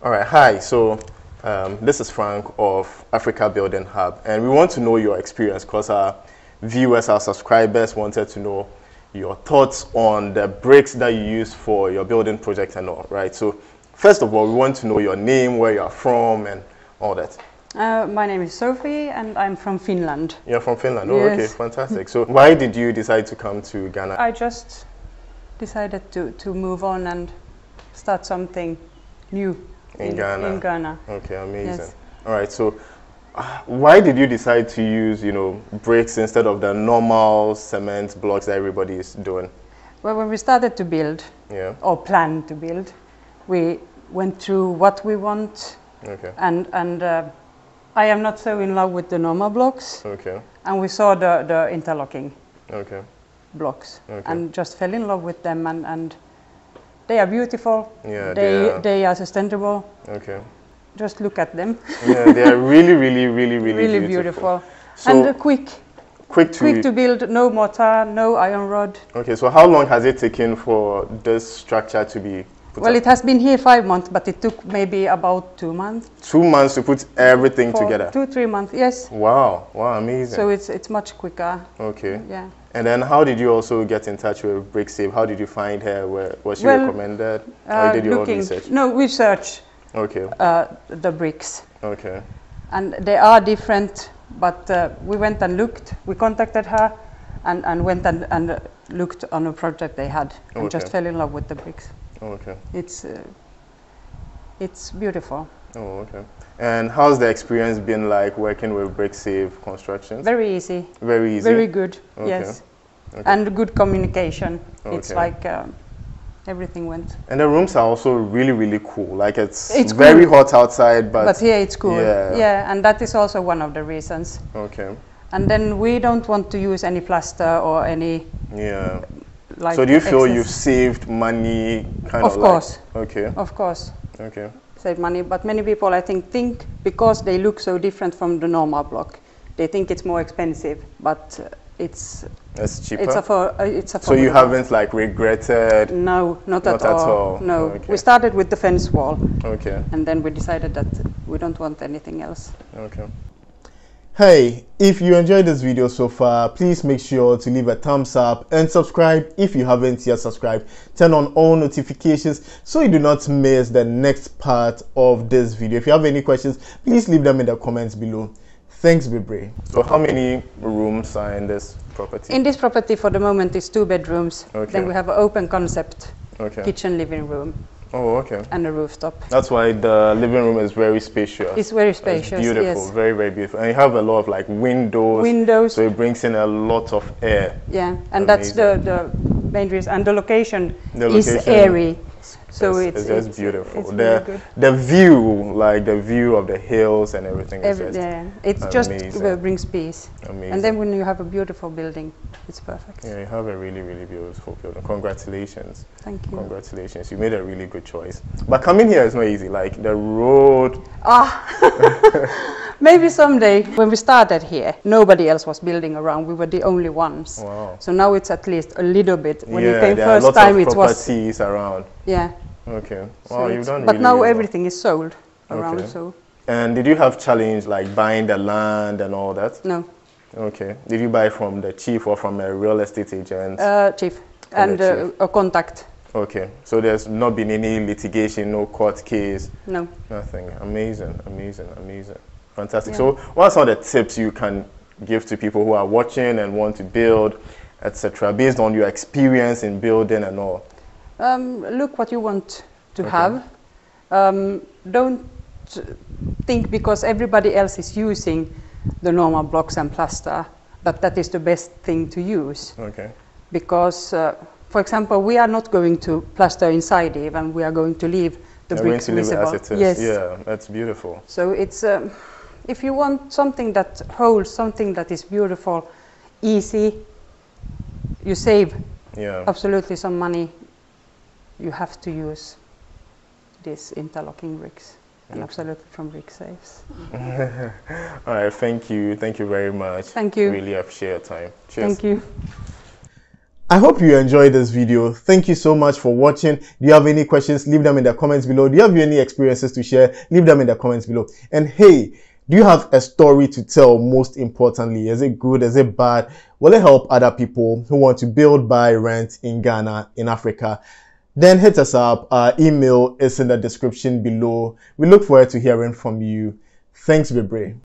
All right, hi. So um, this is Frank of Africa Building Hub, and we want to know your experience because our viewers, our subscribers wanted to know your thoughts on the bricks that you use for your building project and all, right? So first of all, we want to know your name, where you're from, and all that. Uh, my name is Sophie and I'm from Finland. You're from Finland. Oh, okay, fantastic. So why did you decide to come to Ghana? I just decided to, to move on and start something new In Ghana. In Ghana. Okay, amazing. Yes. All right, so uh, why did you decide to use, you know, bricks instead of the normal cement blocks that everybody is doing? Well, when we started to build Yeah. or plan to build, we went through what we want Okay. and, and uh, I am not so in love with the normal blocks Okay. and we saw the, the interlocking Okay. blocks Okay. and just fell in love with them and, and they are beautiful, Yeah. they, are- they are sustainable, Okay. just look at them. Yeah, they are really, really, really, really, really beautiful. beautiful. So and uh, quick, quick to. quick to build, no mortar, no iron rod. okay, so how long has it taken for this structure to be put Well, it has been here five months, but it took maybe about two months. Two months to put everything four- together. Two, three months, yes. Wow. Wow. Amazing. So it's it's much quicker. okay. Yeah. And then how did you also get in touch with BrickSave? How did you find her? Where, was she Well, recommended? or Uh, you did own looking, research? no, we searched Okay. uh, the bricks, Okay. and they are different. But uh, we went and looked. We contacted her, and, and went and, and looked on a project they had, and just fell in love with the bricks. Okay. It's uh, it's beautiful. Oh, okay. And how's the experience been like working with BrickSave Constructions? Very easy. Very easy. Very good, Okay. yes. Okay. And good communication. Okay. It's like um, everything went. And the rooms are also really, really cool. Like it's, It's very cool. hot outside, but, But, here it's cool. yeah. Yeah, and that is also one of the reasons. okay, And then we don't want to use any plaster or any yeah. like. so do you feel excess- you've saved money? Kind Of of, course. Like, okay, Of course, okay, save money. But many people, I think, think because they look so different from the normal block, they think it's more expensive. But uh, it's that's cheaper. it's a for uh, it's a. so you haven't like regretted? No, not, Not at, at all. all. No, Okay. we started with the fence wall. Okay, and then we decided that we don't want anything else. okay. Hey, if you enjoyed this video so far, please make sure to leave a thumbs up and subscribe if you haven't yet subscribed. Turn on all notifications so you do not miss the next part of this video. If you have any questions, please leave them in the comments below. Thanks, Bibre. So how many rooms are in this property? In this property, for the moment, is two bedrooms. Okay. Then we have an open concept okay. kitchen, living room, Oh, okay. and a rooftop. That's why the living room is very spacious. It's very It's spacious. beautiful, Yes. very, very beautiful. And you have a lot of like windows. Windows. So it brings in a lot of air. yeah, and that's the, the main reason. And the location The is airy. So it's, it's, it's just beautiful. it's the good. the view, like the view of the hills and everything, is Every, just yeah, it just brings peace. amazing. And then when you have a beautiful building, it's perfect. yeah, you have a really, really beautiful building. Congratulations, Thank you. congratulations. You made a really good choice. But coming here is not easy. Like the road. Ah, maybe someday. When we started here, nobody else was building around. We were the only ones. Wow. So now it's at least a little bit. When yeah, you came there are first lots time, of it was properties around. Yeah. Okay. so you've done but really, now well. everything is sold around. Okay. So And did you have challenge like buying the land and all that? no, Okay. Did you buy from the chief or from a real estate agent? uh, chief and uh, a contact. okay. So there's not been any litigation, no court case, No. nothing. Amazing, amazing, amazing. Fantastic. Yeah. So what are some of the tips you can give to people who are watching and want to build, etc., based on your experience in building and all? Um, look what you want to Okay. have. Um, don't think because everybody else is using the normal blocks and plaster that that is the best thing to use. Okay. because, uh, for example, we are not going to plaster inside even. We are going to leave the going bricks to leave it visible. as it is. Yes. Yeah, that's beautiful. So it's um, if you want something that holds, something that is beautiful, easy, you save Yeah. absolutely some money. You have to use these interlocking bricks, and Okay. absolutely from BrickSave's. All right. Thank you. Thank you very much. Thank you. Really appreciate your time. Cheers. Thank you. I hope you enjoyed this video. Thank you so much for watching. Do you have any questions? Leave them in the comments below. Do you have any experiences to share? Leave them in the comments below. And hey, do you have a story to tell most importantly? Is it good? Is it bad? Will it help other people who want to build, buy, rent in Ghana, in Africa? Then hit us up. Our email is in the description below. We look forward to hearing from you. Thanks, Bebre.